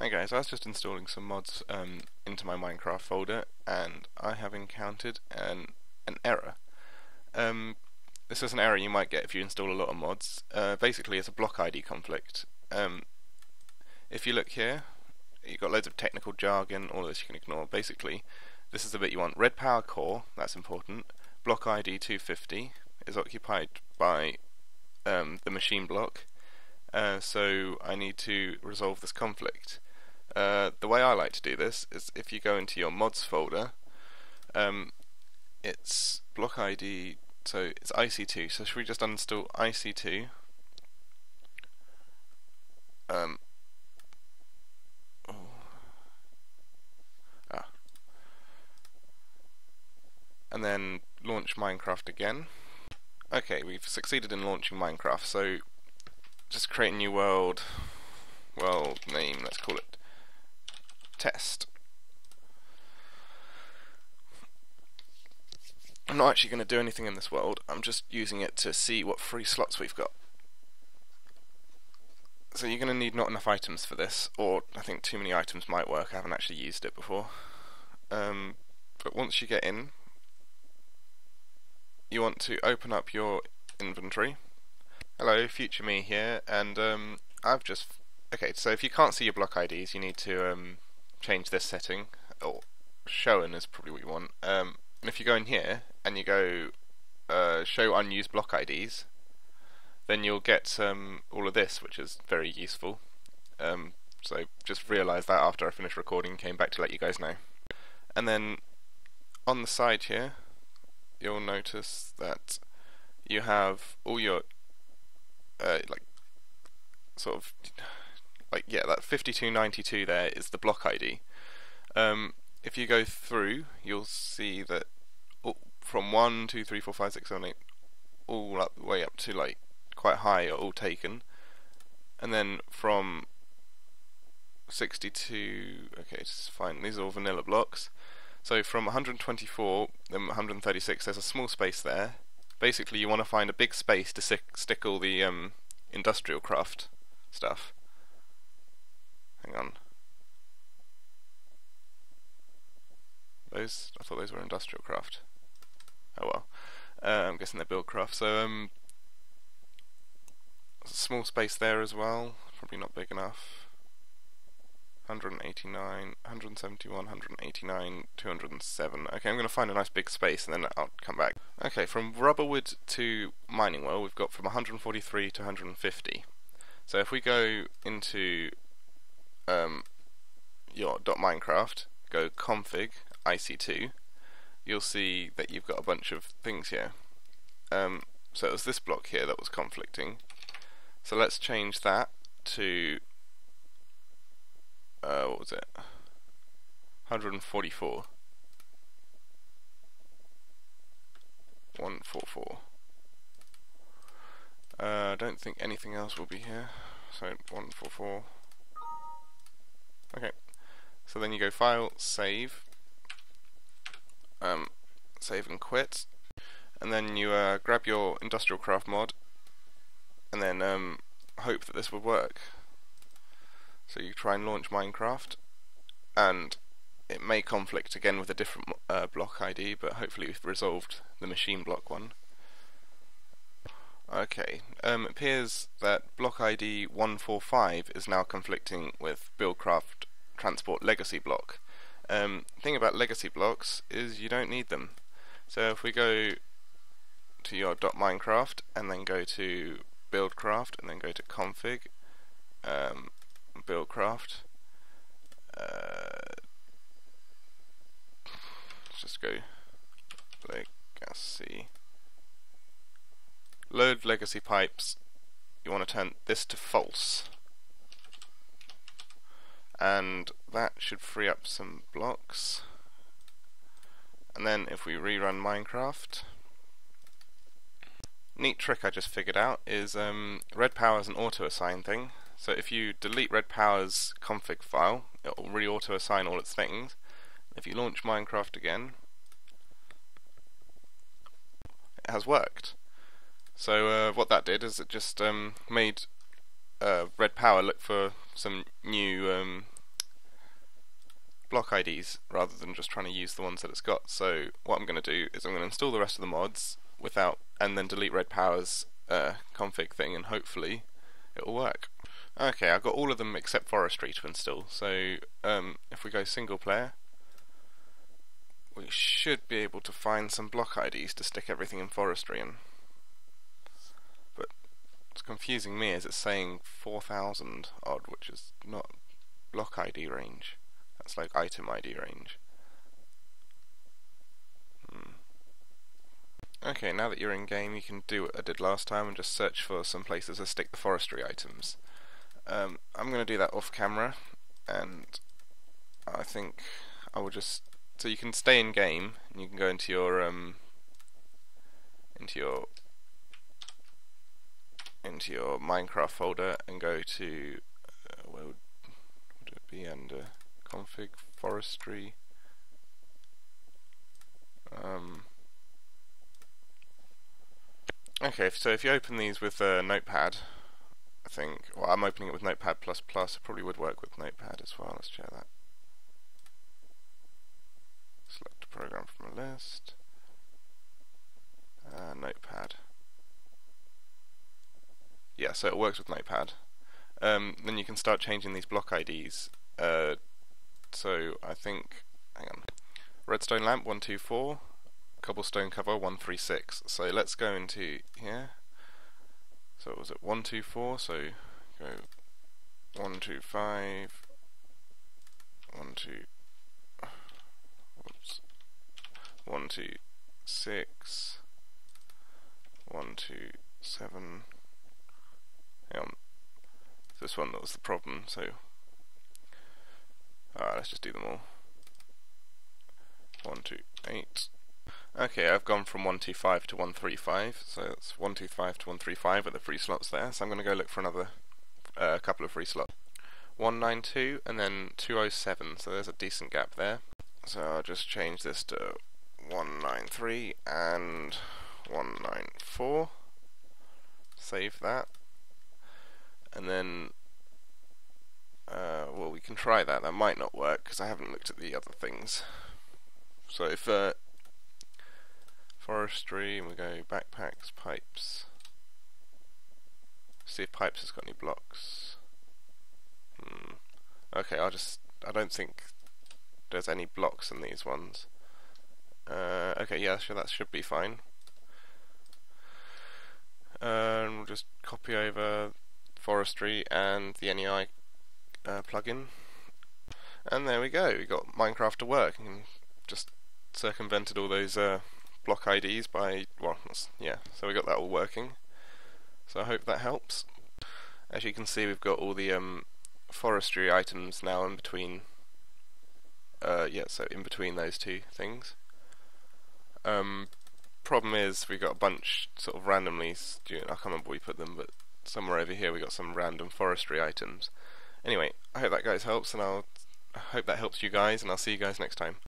Hi guys, I was just installing some mods um, into my Minecraft folder and I have encountered an, an error. Um, this is an error you might get if you install a lot of mods. Uh, basically it's a block ID conflict. Um, if you look here, you've got loads of technical jargon, all of this you can ignore. Basically, this is the bit you want. Red Power Core, that's important. Block ID 250 is occupied by um, the machine block. Uh, so I need to resolve this conflict. Uh, the way I like to do this is if you go into your mods folder, um, it's block ID, so it's IC2. So should we just uninstall IC2? Um, oh. ah. And then launch Minecraft again. Okay, we've succeeded in launching Minecraft, so just create a new world, world name, let's call it test. I'm not actually going to do anything in this world, I'm just using it to see what free slots we've got. So you're going to need not enough items for this, or I think too many items might work, I haven't actually used it before. Um, but once you get in, you want to open up your inventory. Hello, future me here, and um, I've just... Okay, so if you can't see your block IDs, you need to um, change this setting, or shown is probably what you want. Um, and if you go in here, and you go uh, show unused block IDs, then you'll get um, all of this, which is very useful. Um, so just realised that after I finished recording, came back to let you guys know. And then on the side here, you'll notice that you have all your uh, like sort of like yeah that 5292 there is the block ID um, if you go through you'll see that from 1 2 3 4 5 6 7 8 all up the way up to like quite high are all taken. And then from 62 okay it's fine these are all vanilla blocks. So from 124 then 136 there's a small space there. Basically you want to find a big space to stick all the um, industrial craft stuff. Hang on. Those I thought those were industrial craft. Oh well. Uh, I'm guessing they're build craft. So um, small space there as well. Probably not big enough. 189, 171, 189, 207. Okay, I'm going to find a nice big space and then I'll come back. Okay, from Rubberwood to Mining Well, we've got from 143 to 150. So if we go into um, your .minecraft, go config IC2, you'll see that you've got a bunch of things here. Um, so it was this block here that was conflicting. So let's change that to uh, what was it? 144. 144. Uh, I don't think anything else will be here. So 144. Okay. So then you go File, Save, um, Save and Quit, and then you uh, grab your Industrial Craft mod, and then um, hope that this would work. So you try and launch Minecraft, and it may conflict again with a different uh, block ID, but hopefully we've resolved the machine block one. Okay, um, it appears that block ID 145 is now conflicting with Buildcraft Transport Legacy block. Um, thing about legacy blocks is you don't need them. So if we go to your .minecraft and then go to Buildcraft and then go to config, um, Buildcraft. Uh, let's just go legacy. Legacy pipes. You want to turn this to false. And that should free up some blocks. And then if we rerun Minecraft, neat trick I just figured out is um, red power is an auto assign thing. So if you delete Red Power's config file, it will re-auto assign all its things. If you launch Minecraft again, it has worked. So uh, what that did is it just um, made uh, Red Power look for some new um, block IDs rather than just trying to use the ones that it's got. So what I'm going to do is I'm going to install the rest of the mods without, and then delete Red Power's uh, config thing, and hopefully it will work. Okay, I've got all of them except Forestry to install. So um, if we go single player, we should be able to find some block IDs to stick everything in Forestry in. What's confusing me is it's saying 4000 odd, which is not block ID range. That's like item ID range. Hmm. Okay, now that you're in game, you can do what I did last time and just search for some places to stick the forestry items. Um, I'm going to do that off camera, and I think I will just so you can stay in game and you can go into your um into your into your Minecraft folder and go to uh, where would, would it be? Under config forestry. Um, okay so if you open these with a notepad I think well I'm opening it with notepad plus plus. It probably would work with notepad as well. Let's check that. Select a program from a list. Uh, notepad yeah so it works with notepad um, then you can start changing these block IDs uh, so I think, hang on, redstone lamp 124, cobblestone cover 136. So let's go into here. So it was it 124? So go 125, 1, 2, oops, 1, 2, 6, 1, 2, 7. Hang on, this one that was the problem, so Alright, let's just do them all. One, two, eight. Okay, I've gone from 125 to 135, so it's 125 to 135 with the free slots there, so I'm going to go look for another uh, couple of free slots. 192 and then 207, so there's a decent gap there. So I'll just change this to 193 and 194. Save that. And then uh, well, we can try that. That might not work because I haven't looked at the other things. So if uh, forestry, and we go backpacks, pipes. See if pipes has got any blocks. Hmm. Okay, I'll just. I don't think there's any blocks in these ones. Uh, okay, yeah, sure, that should be fine. And we'll just copy over forestry and the NEI uh, plugin. And there we go, we got Minecraft to work. and just circumvented all those uh, block IDs by, well, yeah, so we got that all working. So I hope that helps. As you can see, we've got all the um, forestry items now in between. Uh, yeah, so in between those two things. Um, problem is, we got a bunch sort of randomly. I can't remember where we put them, but somewhere over here we got some random forestry items. Anyway, I hope that guys helps, and I'll I hope that helps you guys, and I'll see you guys next time.